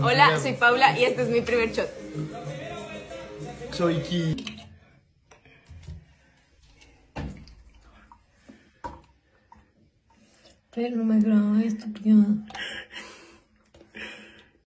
Hola, soy Paula y este es mi primer shot. Soy Ki. Pero no me grabes, estúpida.